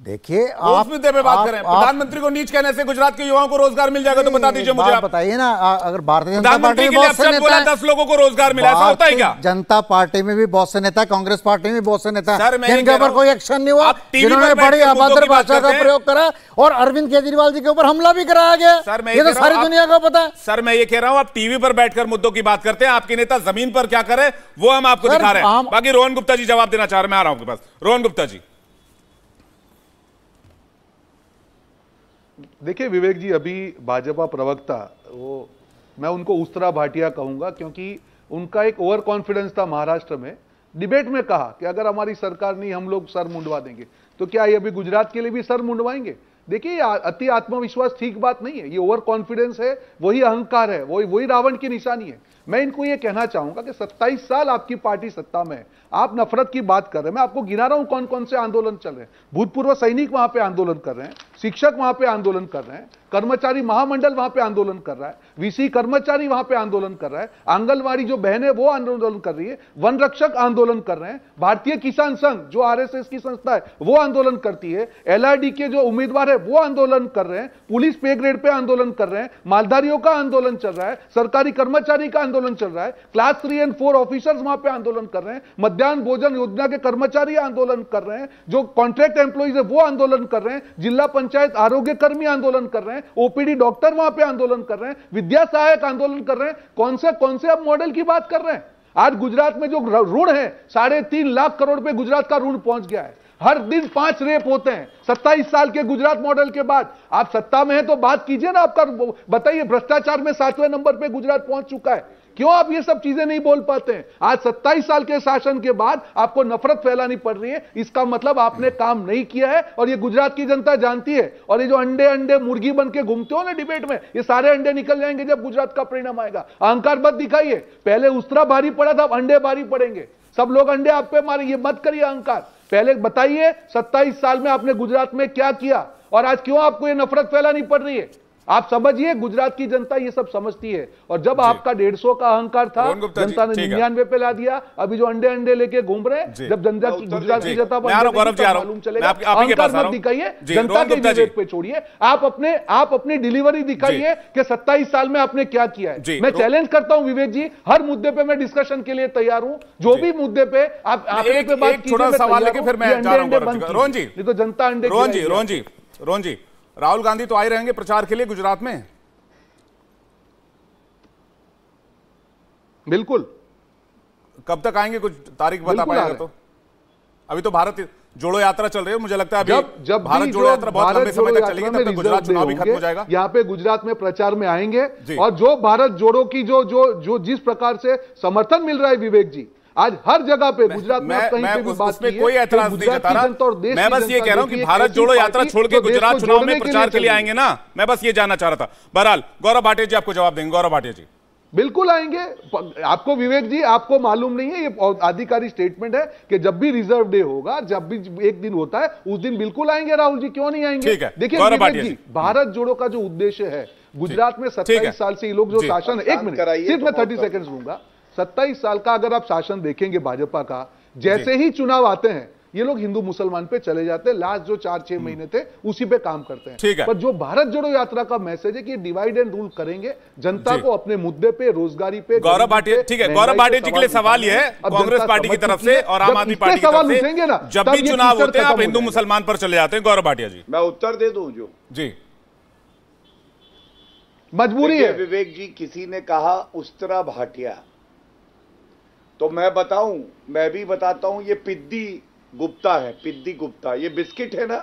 देखिए आप मुद्दे पे बात करें। प्रधानमंत्री को नीच कहने से गुजरात के युवाओं को रोज़गार मिल जाएगा तो बता दीजिए मुझे आप। बताइए ना अगर भारतीय जनता पार्टी में बहुत से नेता दस लोगों को रोज़गार मिला ऐसा होता है क्या? जनता पार्टी में भी बहुत से नेता कांग्रेस पार्टी में भी बहुत से नेता। जिनके ऊपर कोई एक्शन नहीं हुआ जिन्होंने बड़ी अभद्र भाषा का प्रयोग करा और अरविंद केजरीवाल जी के ऊपर हमला भी कराया गया सर मैं ये तो सारी दुनिया को पता है। सर मैं ये कह रहा हूँ आप टीवी पर बैठकर मुद्दों की बात करते हैं आपके नेता ज़मीन पर क्या करे वो हम आपको दिखा रहे हैं। बाकी रोहन गुप्ता जी जवाब देना चाह रहे हैं मैं आ रहा हूँ आपके पास। रोहन गुप्ता जी। देखिए, विवेक जी, अभी भाजपा प्रवक्ता, वो, मैं उनको उस्तरा भाटिया कहूँगा क्योंकि उनका एक ओवर कॉन्फिडेंस था महाराष्ट्र में। डिबेट में कहा कि अगर हमारी सरकार नहीं, हम लोग सर मुंडवा देंगे। तो क्या ये अभी गुजरात के लिए भी सर मुंडवाएँगे? देखिए, ये अति आत्मविश्वास ठीक बात नहीं है। ये ओवर कॉन्फिडेंस है, वही अहंकार है, वही वही रावण की निशानी है। मैं इनको ये कहना चाहूँगा कि 27 साल आपकी पार्टी सत्ता में है। आप नफरत की बात कर रहे हैं। मैं आपको गिना रहा हूँ कौन कौन से आंदोलन चल रहे हैं। भूतपूर्व सैनिक वहाँ पे आंदोलन कर रहे हैं, शिक्षक वहाँ पे आंदोलन कर रहे हैं, कर्मचारी महामंडल वहाँ पे आंदोलन कर रहा है, वीसी कर्मचारी वहाँ पे आंदोलन कर रहा है, आंगनवाड़ी जो बहन है वो आंदोलन कर रही है, वन रक्षक आंदोलन कर रहे हैं, भारतीय किसान संघ जो आरएसएस की संस्था है, वो आंदोलन करती है, एलआरडी के जो उम्मीदवार है वो आंदोलन कर रहे हैं, पुलिस पे ग्रेड पे आंदोलन कर रहे हैं, मालधारियों का आंदोलन चल रहा है, सरकारी कर्मचारी का आंदोलन चल रहा है। Class three and four officers वहाँ पे आंदोलन कर रहे हैं। मध्यान्ह भोजन योजना के कर्मचारी आंदोलन कर रहे हैं। जो कॉन्ट्रैक्ट एम्प्लॉइज है वो आंदोलन कर रहे हैं। जिला पंचायत आरोग्य कर्मी आंदोलन कर रहे हैं। ओपीडी डॉक्टर वहाँ पे आंदोलन कर रहे हैं। विद्या सहायक आंदोलन कर रहे हैं। कौन से कौन से अब मॉडल की बात कर रहे हैं? आज गुजरात में जो ऋण है, साढ़े तीन लाख करोड़ पे गुजरात का ऋण पहुँच गया है। हर दिन पाँच रेप होते हैं। सत्ताईस साल के गुजरात मॉडल के बाद। आप सत्ता में हैं तो बात कीजिए ना आपका, बताइए, भ्रष्टाचार में सातवें नंबर पे गुजरात पहुँच चुका है। क्यों आप ये सब चीज़ें नहीं बोल पाते हैं? आज 27 साल के शासन के बाद आपको नफरत फैलानी पड़ रही है। इसका मतलब आपने काम नहीं किया है और ये गुजरात की जनता जानती है। और ये जो अंडे अंडे मुर्गी बन के घूमते हो ना डिबेट में, ये सारे अंडे निकल जाएँगे जब गुजरात का परिणाम आएगा। अहंकार मत दिखाइए। पहले उस्तरा भारी पड़ा था, अब अंडे भारी पड़ेंगे। सब लोग अंडे आप पे मारे, ये मत करिए अहंकार। पहले बताइए, सत्ताईस साल में आपने गुजरात में क्या किया? और आज क्यों आपको ये नफरत फैलानी पड़ रही है? आप समझिए गुजरात की जनता ये सब समझती है। और जब आपका डेढ़ सौ का अहंकार था जनता ने निन्यानवे पे ला दिया अभी जो अंडे अंडे लेके घूम रहे जब जनता की गुजरात की जनता मालूम चलेगा। अहंकार मत दिखाइए जनता के विवेक पे छोड़िए। आप अपने आप अपनी डिलीवरी दिखाइए कि सत्ताईस साल में आपने क्या किया है। मैं चैलेंज करता हूँ विवेक जी हर मुद्दे पे मैं डिस्कशन के लिए तैयार हूँ। जो भी मुद्दे पे आप पे बात कीजिए सवाल लेके फिर मैं रोहन जी नहीं तो जनता अंडे रोहन जी रोहन जी रोहन जी। राहुल गांधी तो आए रहेंगे प्रचार के लिए गुजरात में। बिल्कुल। कब तक आएँगे कुछ तारीख बता पाएगा तो? अभी तो भारत जोड़ो यात्रा चल रही है मुझे लगता है अभी जब जब भारत जोड़ो यात्रा बहुत लंबे समय तक चलेगी तब तक गुजरात चुनाव भी खत्म हो जाएगा। यहाँ पे गुजरात में प्रचार में आएँगे और जो भारत जोड़ो की जो जो जो जिस प्रकार से समर्थन मिल रहा है विवेक जी आज हर जगह पे गुजरात में कहीं पे भी बात में कोई ऐतराज नहीं जता रहा मैं बस ये कह रहा हूँ कि भारत जोड़ो यात्रा छोड़ के गुजरात चुनाव में प्रचार के लिए आएँगे ना? मैं बस ये जानना चाह रहा था। बहरहाल गौरव भाटिया जी आपको जवाब देंगे। गौरव भाटिया जी। बिल्कुल आएँगे। आपको विवेक जी आपको मालूम नहीं है ये आधिकारिक स्टेटमेंट है कि जब भी रिज़र्व डे होगा जब भी एक दिन होता है उस दिन बिल्कुल आएँगे राहुल जी क्यों नहीं आएँगे? देखिए विवेक जी भारत जोड़ो का जो उद्देश्य है गुजरात में सत्ताईस साल से ये लोग जो शासन है एक मिनट सिर्फ़ मैं थर्टी सेकेंड लूँगा सत्ताईस साल का अगर आप शासन देखेंगे भाजपा का जैसे ही चुनाव आते हैं ये लोग हिंदू मुसलमान पे चले जाते हैं। लास्ट जो चार छह महीने थे उसी पे काम करते हैं। ठीक है। पर जो भारत जोड़ो यात्रा का मैसेज है कि डिवाइड एंड रूल करेंगे जनता को अपने मुद्दे पे रोजगारी पे गौरव भाटिया ठीक है गौरव भाटिया जी के लिए सवाल यह है कांग्रेस पार्टी की तरफ़ से और आम आदमी पार्टी की तरफ़ से ना जब भी चुनाव होते हैं आप हिंदू मुसलमान पर चले जाते हैं। गौरव भाटिया जी। मैं उत्तर दे दू जो? जी। मजबूरी है। विवेक जी किसी ने कहा उस्तरा भाटिया। तो मैं बताऊँ मैं भी बताता हूँ ये पिद्दी गुप्ता है पिद्दी गुप्ता। ये बिस्किट है ना?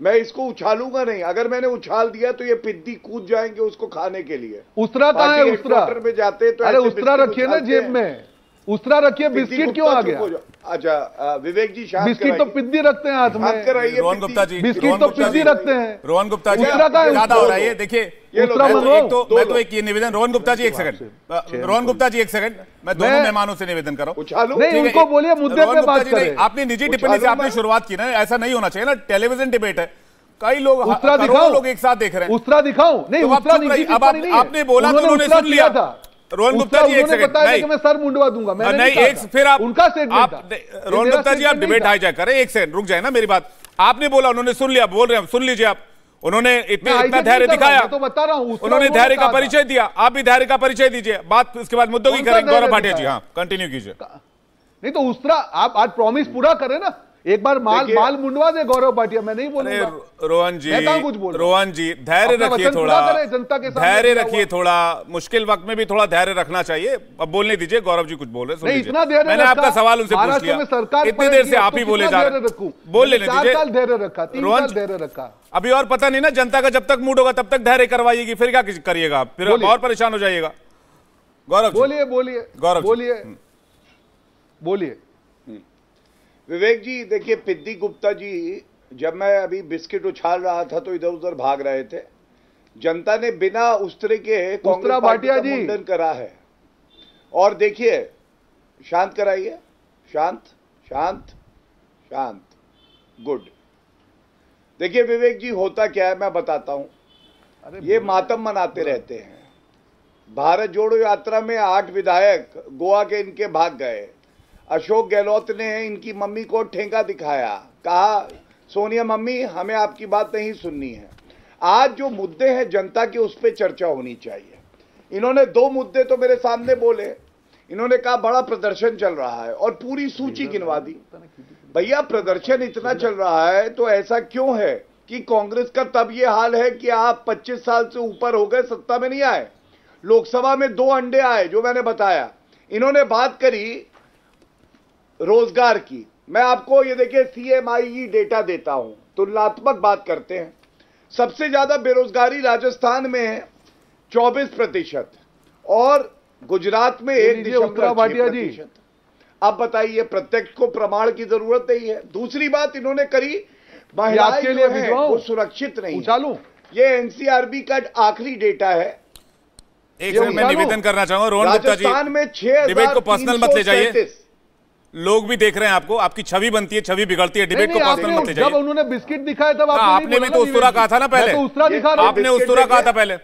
मैं इसको उछालूँगा नहीं। अगर मैंने उछाल दिया तो ये पिद्दी कूद जाएँगे उसको खाने के लिए। उतरा कहा है उतरा में जाते तो अरे उतरा रखिए ना जेब में। उस्तरा रखिए बिस्किट क्यों आ गया? अच्छा विवेक जी बिस्किट तो पिद्दी रखते हैं हाथ में। रोहन गुप्ता जी बिस्किट तो पिद्दी रखते हैं। रोहन गुप्ता जी ज़्यादा हो रहा है देखिए तो मैं तो एक ये निवेदन रोहन गुप्ता जी एक सेकंड। रोहन गुप्ता जी एक सेकंड। मैं दोनों मेहमानों से निवेदन कर रहा हूँ। नहीं उनको बोलिए मुद्दे पे बात करें। आपने निजी टिप्पणी से आपने शुरुआत की ना ऐसा नहीं होना चाहिए ना टेलीविज़न डिबेट है। कई लोग उस्तरा दिखाओ लोग एक साथ देख रहे हैं। उस्तरा दिखाओ नहीं उस्तरा नहीं अब आपने बोला तो उन्होंने सुन लिया। था। रोहन गुप्ता जी एक सेकंड नहीं। मैं सर मुंडवा दूँगा। मैं नहीं एक फिर आप उनका रोहन गुप्ता जी आप डिबेट हाईजैक करें। एक सेकंड रुक जाए ना मेरी बात। आपने बोला उन्होंने सुन लिया बोल रहे हैं सुन लीजिए आप। उन्होंने इतने इतना धैर्य दिखाया। तो बता रहा हूँ उन्होंने धैर्य का परिचय दिया। आप भी धैर्य का परिचय दीजिए। बात उसके बाद मुद्दों की करेंगे गौरव भाटिया जी हाँ कंटिन्यू कीजिए। नहीं तो उस आप आज प्रॉमिस पूरा करें ना। एक बार माल माल मुंडवा दे गौरव पाटिया मैं नहीं बोलूँगा। रोहन जी कुछ बोल? रोहन जी धैर्य रखिए थोड़ा। जनता के धैर्य रखिए थोड़ा। मुश्किल वक्त में भी थोड़ा धैर्य रखना चाहिए। अब बोलने दीजिए गौरव जी कुछ बोल रहे इतना मैंने आपका सवाल उनसे पूछ लिया। सरकार इतनी देर से आप ही बोले जा रहे बोल लेने दीजिए। धैर्य रखा रोहन धैर्य रखा। अभी और पता नहीं ना जनता का जब तक मूड होगा तब तक धैर्य करवाइएगी फिर क्या करिएगा आप? फिर और परेशान हो जाइएगा। गौरव बोलिए बोलिए। गौरव बोलिए। बोलिए। विवेक जी देखिए पिद्दी गुप्ता जी जब मैं अभी बिस्किट उछाल रहा था तो इधर उधर भाग रहे थे। जनता ने बिना उस तरह के कांग्रेस पार्टी का मुंडन करा है। और देखिए शांत कराइए। शांत शांत शांत। गुड। देखिए विवेक जी होता क्या है मैं बताता हूँ। ये मातम मनाते रहते हैं। भारत जोड़ो यात्रा में आठ विधायक गोवा के इनके भाग गए। अशोक गहलोत ने इनकी मम्मी को ठेंगा दिखाया। कहा सोनिया मम्मी हमें आपकी बात नहीं सुननी है। आज जो मुद्दे हैं जनता के उस पर चर्चा होनी चाहिए। इन्होंने दो मुद्दे तो मेरे सामने बोले। इन्होंने कहा बड़ा प्रदर्शन चल रहा है और पूरी सूची गिनवा दी। भैया प्रदर्शन इतना चल रहा है तो ऐसा क्यों है कि कांग्रेस का तब ये हाल है कि आप 25 साल से ऊपर हो गए सत्ता में नहीं आए? लोकसभा में दो अंडे आए जो मैंने बताया। इन्होंने बात करी रोज़गार की। मैं आपको ये देखिए सीएमआई डेटा देता हूँ। तुलनात्मक बात करते हैं। सबसे ज़्यादा बेरोजगारी राजस्थान में है चौबीस प्रतिशत। और गुजरात में एक भाटिया जी। प्रतिशत। अब बताइए प्रत्यक्ष को प्रमाण की ज़रूरत नहीं है। दूसरी बात इन्होंने करी महिलाएँ जो लिए हैं, वो सुरक्षित नहीं चालू है। ये एनसीआरबी का आखिरी डेटा है। एक मैं निवेदन करना चाहूँगा रोहन गुप्ता जी राजस्थान में छह डिबेट को पर्सनल मत ले जाइए। लोग भी देख रहे हैं आपको आपकी छवि बनती है छवि बिगड़ती है डिबेट को पास मत ले जब जाइए उन्होंने बिस्किट दिखाया तब हाँ, आपने आपने भी तो उस्तरा कहा था ना पहले। तो हूँ। आपने उस उस्तरा कहा था पहले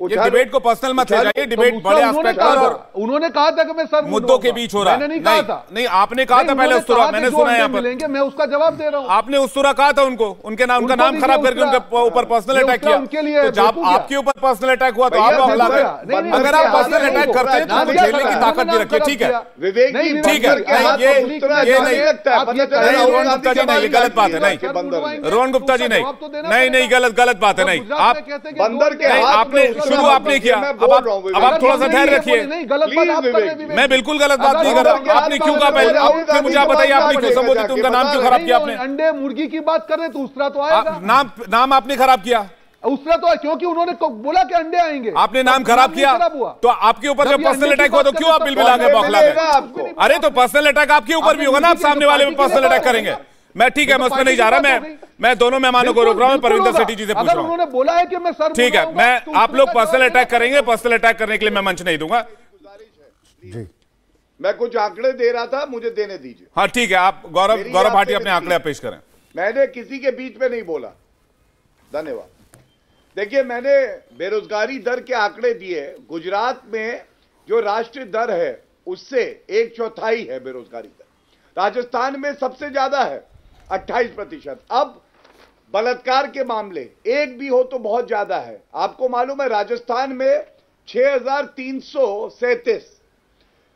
ये डिबेट को पर्सनल मत ले जाइए तो डिबेट बड़े एस्पेक्ट पर उन्होंने कहा था कि मैं सर मुद्दों के बीच हो रहा मैंने नहीं कहा था। नहीं आपने कहा था पहले उस्तरा कहा मैंने सुना यहाँ पर। मिलेंगे मैं उसका जवाब दे रहा हूँ। आपने उस्तरा कहा था उनको। उनके नाम उनका नाम खराब करके उनके। ऊपर पर्सनल अटैक किया। उनके लिए तो जब आपके ऊपर पर्सनल अटैक हुआ तो आप नहीं, नहीं, अगर आप पर्सनल अटैक करते हैं तो झेलने की ताकत भी रखिए ठीक है? ठीक है, ये- ये नहीं- गुप्ता जी, नहीं, गलत बात है, नहीं। रोहन गुप्ता जी नहीं। नहीं। नहीं गलत गलत बात है नहीं आप बंदर के आपने शुरू आपने किया। अब आप अब आप थोड़ा सा। धैर्य रखिए। नहीं गलत बात आप कर रहे Please, विवेक मैं बिल्कुल गलत बात नहीं कर रहा। आपने क्यों कहा पहले? आप मुझे आप बताइए आपने क्यों संबोधित उनका नाम क्यों खराब किया आपने? अंडे मुर्गी की बात कर रहे तो उस्तरा तो आएगा। नाम नाम आपने खराब किया। उस्तरा तो क्योंकि उन्होंने बोला कि अंडे आएँगे। आपने नाम खराब किया तो आपके ऊपर जब पर्सनल अटैक हुआ तो क्यों आप बिल बिला के बौखला गए अरे तो पर्सनल अटैक आपके ऊपर भी होगा ना आप सामने वाले पर्सनल अटैक करेंगे। मैं ठीक है मैं तो उसमें नहीं जा रहा मैं मैं दोनों मेहमानों को रोक रहा हूँ परविंदर सेठी जी से पूछ रहा हूँ। बोला है कि मैं सर ठीक है मैं तो आप लोग पर्सनल अटैक करेंगे पर्सनल अटैक करने के लिए मैं मंच नहीं दूँगा। जी। मैं कुछ आंकड़े दे रहा था मुझे देने दीजिए। हाँ ठीक है आप गौरव गौरव भाटी अपने आंकड़े पेश करें। मैंने किसी के बीच में नहीं बोला। धन्यवाद। देखिए मैंने बेरोजगारी दर के आंकड़े दिए गुजरात में जो राष्ट्रीय दर है उससे एक चौथाई है बेरोजगारी दर। राजस्थान में सबसे ज़्यादा है। 28 प्रतिशत। अब बलात्कार के मामले, एक भी हो तो बहुत ज़्यादा है। आपको मालूम है, राजस्थान में छह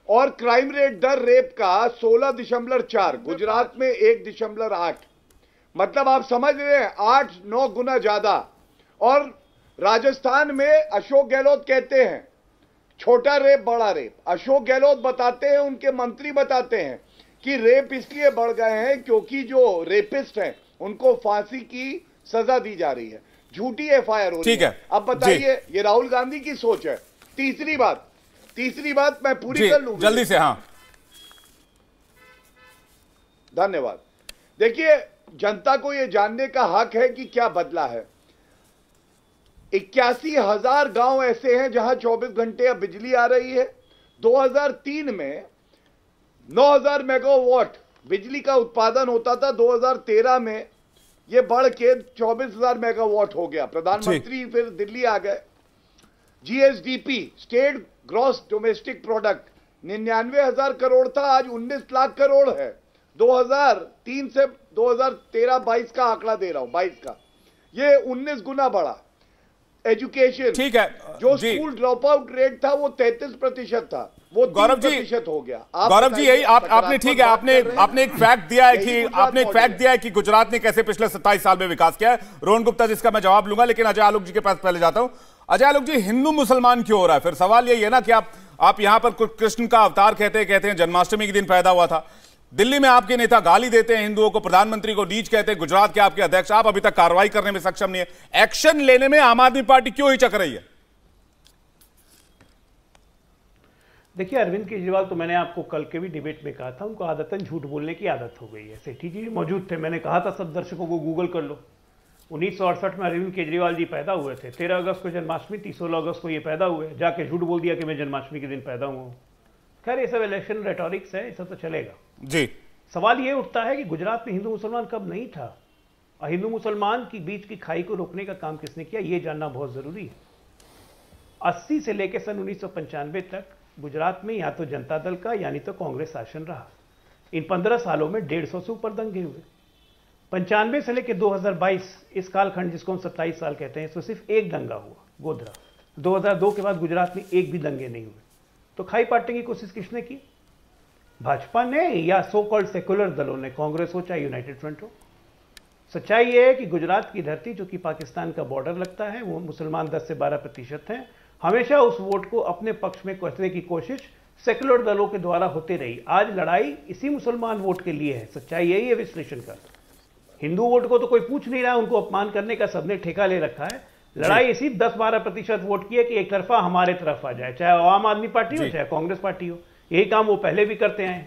और क्राइम रेट दर रेप का सोलह दशमलव चार, गुजरात में एक दशमलव आठ। मतलब आप समझ रहे हैं, आठ, नौ गुना ज़्यादा। और राजस्थान में अशोक गहलोत कहते हैं, छोटा रेप, बड़ा रेप। अशोक गहलोत बताते हैं, उनके मंत्री बताते हैं कि रेप इसलिए बढ़ गए हैं क्योंकि जो रेपिस्ट हैं उनको फांसी की सजा दी जा रही है। झूठी एफआईआर हो रही है। अब बताइए ये राहुल गांधी की सोच है। तीसरी बात तीसरी बात मैं पूरी कर लू जल्दी से हाँ। धन्यवाद। देखिए जनता को यह जानने का हक है कि क्या बदला है। इक्यासी हज़ार गाँव ऐसे हैं जहाँ 24 घंटे अब बिजली आ रही है। 2003 में 9000 मेगावाट बिजली का उत्पादन होता था 2013 में। यह बढ़ के 24000 मेगावाट हो गया। प्रधानमंत्री फिर दिल्ली आ गए। GSDP state gross domestic product निन्यानवे हज़ार करोड़ था आज 19 लाख करोड़ है। 2003 से 2013-22 का आंकड़ा दे रहा हूँ 22 का। ये 19 गुना बढ़ा। एजुकेशन ठीक है जो स्कूल ड्रॉप आउट रेट था वो 33 प्रतिशत था। वो गौरव जी हो गया। आप गौरव जी यही आप आपने ठीक है आपने हैं। आपने एक फैक्ट दिया है कि आपने एक फैक्ट दिया है कि गुजरात ने कैसे पिछले 27 साल में विकास किया है। रोहन गुप्ता जिसका मैं जवाब लूँगा लेकिन अजय आलोक जी के पास पहले जाता हूँ। अजय आलोक जी हिंदू मुसलमान क्यों हो रहा है? फिर सवाल यही है ना कि आप आप यहाँ पर कृष्ण का अवतार कहते हैं कहते हैं जन्माष्टमी के दिन पैदा हुआ था। दिल्ली में आपके नेता गाली देते हैं हिंदुओं को प्रधानमंत्री को नीच कहते हैं गुजरात के आपके अध्यक्ष आप अभी तक कार्रवाई करने में सक्षम नहीं है। एक्शन लेने में आम आदमी पार्टी क्यों हिचक रही है? देखिए अरविंद केजरीवाल तो मैंने आपको कल के भी डिबेट में कहा था उनको आदतन झूठ बोलने की आदत हो गई है। सेठी जी मौजूद थे मैंने कहा था सब दर्शकों को गूगल कर लो। उन्नीस सौ अड़सठ में अरविंद केजरीवाल जी पैदा हुए थे तेरह अगस्त को जन्माष्टमी थी सोलह अगस्त को ये पैदा हुए जाके झूठ बोल दिया कि मैं जन्माष्टमी के दिन पैदा हुआ खैर ये सब इलेक्शन रेटोरिक्स है ये सब तो चलेगा। जी। सवाल ये उठता है कि गुजरात में हिंदू मुसलमान कब नहीं था? और हिंदू मुसलमान की बीच की खाई को रोकने का काम किसने किया ये जानना बहुत ज़रूरी है। 80 से लेकर सन उन्नीस सौ पंचानबे तक गुजरात में या तो जनता दल का, यानी तो कांग्रेस शासन रहा। इन 15 सालों में डेढ़ सौ से ऊपर दंगे हुए। पंचानवे से लेकर 2022 इस कालखंड जिसको हम 27 साल कहते हैं, इसमें सिर्फ़ एक दंगा हुआ, गोधरा। 2002 के बाद गुजरात में एक भी दंगे नहीं हुए। तो खाई पाटने की कोशिश किसने की? भाजपा ने या सो कॉल्ड सेकुलर दलों ने, कांग्रेस हो चाहे यूनाइटेड फ्रंट हो? सच्चाई यह है कि गुजरात की धरती, जो कि पाकिस्तान का बॉर्डर लगता है, वो मुसलमान 10 से 12 प्रतिशत हैं हमेशा उस वोट को अपने पक्ष में करने की कोशिश सेकुलर दलों के द्वारा होती रही। आज लड़ाई इसी मुसलमान वोट के लिए है। सच्चाई यही है विश्लेषण का। हिंदू वोट को तो कोई पूछ नहीं रहा उनको अपमान करने का सबने ठेका ले रखा है। लड़ाई इसी 10-12 प्रतिशत वोट की है कि एक तरफा हमारे तरफ़ आ जाए चाहे आम आदमी पार्टी हो चाहे कांग्रेस पार्टी हो। यही काम वो पहले भी करते आए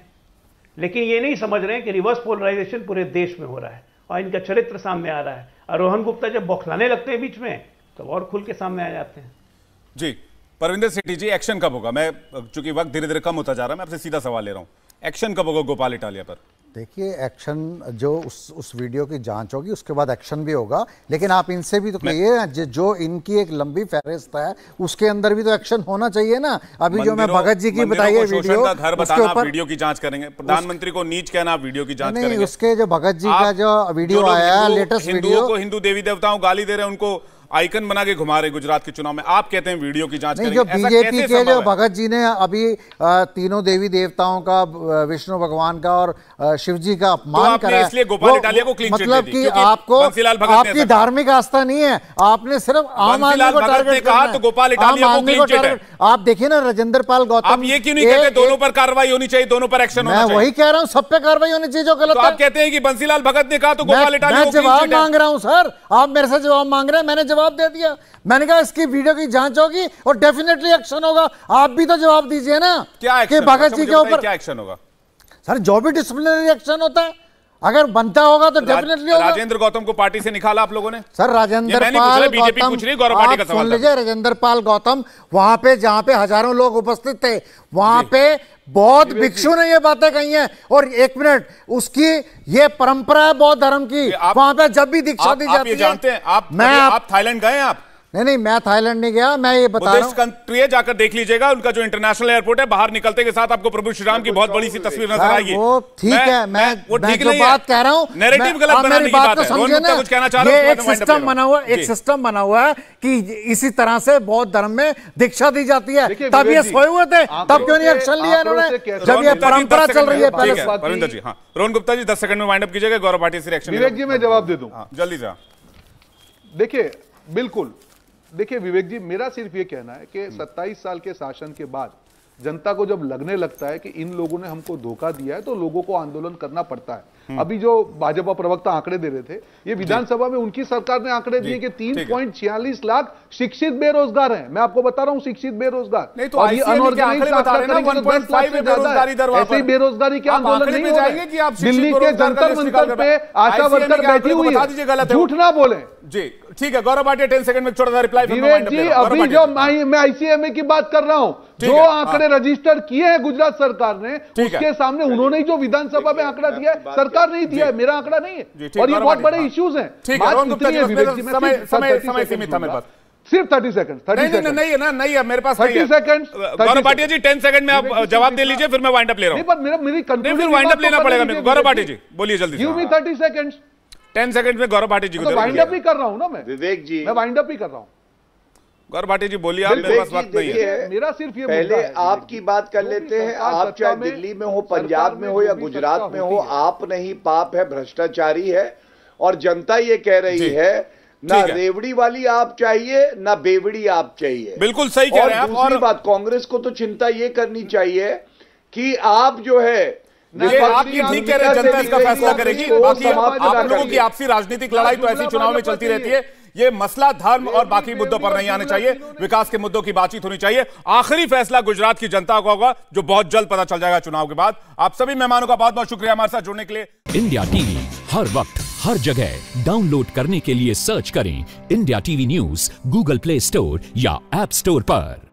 लेकिन ये नहीं समझ रहे हैं कि रिवर्स पोलराइजेशन पूरे देश में हो रहा है और इनका चरित्र सामने आ रहा है। और रोहन गुप्ता जब बौखलाने लगते हैं बीच में तो और खुल के सामने आ जाते हैं। जी परविंदर सेठी जी एक्शन कब होगा? मैं चूँकि वक्त धीरे धीरे कम होता जा रहा है मैं आपसे सीधा सवाल ले रहा हूँ। एक्शन कब होगा गोपाल इटालिया पर? देखिए एक्शन जो उस उस वीडियो की जाँच होगी उसके बाद एक्शन भी होगा लेकिन आप इनसे भी तो कहिए जो इनकी एक लंबी फहरिस्त है उसके अंदर भी तो एक्शन होना चाहिए ना। अभी जो मैं भगत जी की बताइए वीडियो का घर बताना वीडियो की जाँच करेंगे। प्रधानमंत्री को नीच कहना वीडियो की जाँच करेंगे। उसके जो भगत जी का जो वीडियो आया लेटेस्ट वीडियो को हिंदू देवी देवताओं गाली दे रहे हैं उनको आइकन बना के घुमा रहे गुजरात के चुनाव में। आप कहते हैं वीडियो की जाँच जो बीजेपी के जो भगत जी ने अभी तीनों देवी देवताओं का विष्णु भगवान का और शिव जी का अपमान तो करा इसलिए गोपाल इटालिया को क्लीन मतलब की आपको आपकी धार्मिक आस्था नहीं है। आपने सिर्फ़ आम आदमी को टारगेट कहा तो गोपाल इटालिया को क्लीन चिट है। आप देखिए ना राजेंद्र पाल गौतम आप ये क्यों नहीं कहते दोनों पर कार्रवाई होनी चाहिए दोनों पर एक्शन मैं वही कह रहा हूँ सब पे कार्रवाई होनी चाहिए जो गलत तो आप कहते हैं कि बंसीलाल भगत ने कहा तो गोपाल इटालिया जवाब मांग रहा हूँ सर। आप मेरे से जवाब मांग रहे हैं मैंने जवाब दे दिया। मैंने कहा इसकी वीडियो की जाँच होगी और डेफिनेटली एक्शन होगा। आप भी तो जवाब दीजिए ना क्या कि भगत जी के ऊपर क्या एक्शन होगा? सर जो भी डिसिप्लिनरी एक्शन होता है अगर बनता होगा तो डेफिनेटली होगा। राजेंद्र गौतम को पार्टी से निकाला आप लोगों ने? सर राजेंद्र पाल गौतम आप सुन लीजिए राजेंद्र पाल गौतम वहाँ पे जहाँ पे हज़ारों लोग उपस्थित थे वहाँ पे बहुत भिक्षु ने ये बातें कही हैं। और एक मिनट उसकी ये परंपरा है बौद्ध धर्म की वहाँ पे जब भी दीक्षा दी जाती है आप मैं आप थाईलैंड गए आप? नहीं नहीं मैं थाईलैंड नहीं गया मैं ये बता रहा हूँ। कंट्री है जाकर देख लीजिएगा उनका जो इंटरनेशनल एयरपोर्ट है बाहर निकलते के साथ आपको प्रभु श्री राम की बहुत बड़ी सी तस्वीर नज़र आएगी। वो ठीक है मैं वो ठीक जो बात कह रहा हूँ नैरेटिव गलत बनाने की बात समझे ना कुछ कहना चाह रहा हूँ एक सिस्टम बना हुआ एक सिस्टम बना हुआ है कि इसी तरह से बौद्ध धर्म में दीक्षा दी जाती है। तब ये सोए हुए थे तब क्यों नहीं एक्शन लिया इन्होंने? जब ये परंपरा चल रही है पहले परविंदर जी हाँ। रोहन गुप्ता जी दस सेकंड में वाइंड अप कीजिएगा गौरव भाटी से रिएक्शन विवेक जी मैं जवाब दे दूँ। हाँ, जल्दी से। देखिए बिल्कुल देखिए विवेक जी मेरा सिर्फ़ ये कहना है कि 27 साल के शासन के बाद जनता को जब लगने लगता है कि इन लोगों ने हमको धोखा दिया है तो लोगों को आंदोलन करना पड़ता है। हम्म। अभी जो भाजपा प्रवक्ता आंकड़े दे रहे थे ये विधानसभा में उनकी सरकार ने आंकड़े दिए कि तीन पॉइंट छियालीस लाख शिक्षित बेरोजगार हैं। मैं आपको बता रहा हूँ शिक्षित बेरोजगार। नहीं तो और ये अनऑर्गेनाइज बेरोजगारी के आंदोलन नहीं दिल्ली के जंतर मंतर पे आशा वर्कर बैठी हुई झूठ ना बोले। जी। ठीक है गौरव भाटिया टेन सेकंड में छोटा सा रिप्लाई विवेक जी अभी जो मैं आईसीएमए की बात कर रहा हूँ जो आंकड़े रजिस्टर किए हैं गुजरात सरकार ने उसके सामने उन्होंने जो विधानसभा में आंकड़ा दिया है सरकार नहीं दिया है मेरा आंकड़ा नहीं है। और ये बहुत बड़े इश्यूज़ हैं। समय सीमित था मेरे पास। सिर्फ़ थर्टी सेकंड थर्टी सेकंड नहीं है ना नहीं है मेरे पास thirty second Gaurav Bhatia ji ten second में आप जवाब दे लीजिए फिर मैं वाइंड अप ले रहा हूँ। मेरी नहीं फिर वाइंड अप लेना पड़ेगा मेरे गौरव भाटिया जी बोलिए जल्दी give me thirty seconds ten second में गौरव भाटी जी को वाइंड अप ही। कर रहा हूँ ना मैं। विवेक जी। मैं वाइंड अप ही कर रहा हूँ। गौरव भाटी जी बोलिए आप मेरे पास वक्त नहीं है। मेरा सिर्फ़ ये पहले आपकी बात कर लेते हैं आप चाहे दिल्ली में हो पंजाब में हो या गुजरात में हो आप नहीं पाप है भ्रष्टाचारी है और जनता ये कह रही है ना रेवड़ी वाली आप चाहिए ना बेवड़ी आप चाहिए। बिल्कुल सही कह रहे हैं और दूसरी बात कांग्रेस को तो चिंता ये करनी चाहिए कि आप जो है आपकी ठीक कह रहे जनता इसका फैसला करेगी। बाकी आप लोगों की आपसी राजनीतिक लड़ाई तो ऐसी चुनाव में चलती रहती है। ये मसला धर्म और बाकी मुद्दों पर नहीं आने चाहिए। विकास के मुद्दों की बातचीत होनी चाहिए। आखिरी फैसला गुजरात की जनता का होगा जो बहुत जल्द पता चल जाएगा चुनाव के बाद। आप सभी मेहमानों का बहुत बहुत शुक्रिया हमारे साथ जुड़ने के लिए। इंडिया टीवी हर वक्त हर जगह। डाउनलोड करने के लिए सर्च करें India TV news Google Play Store या एप स्टोर पर।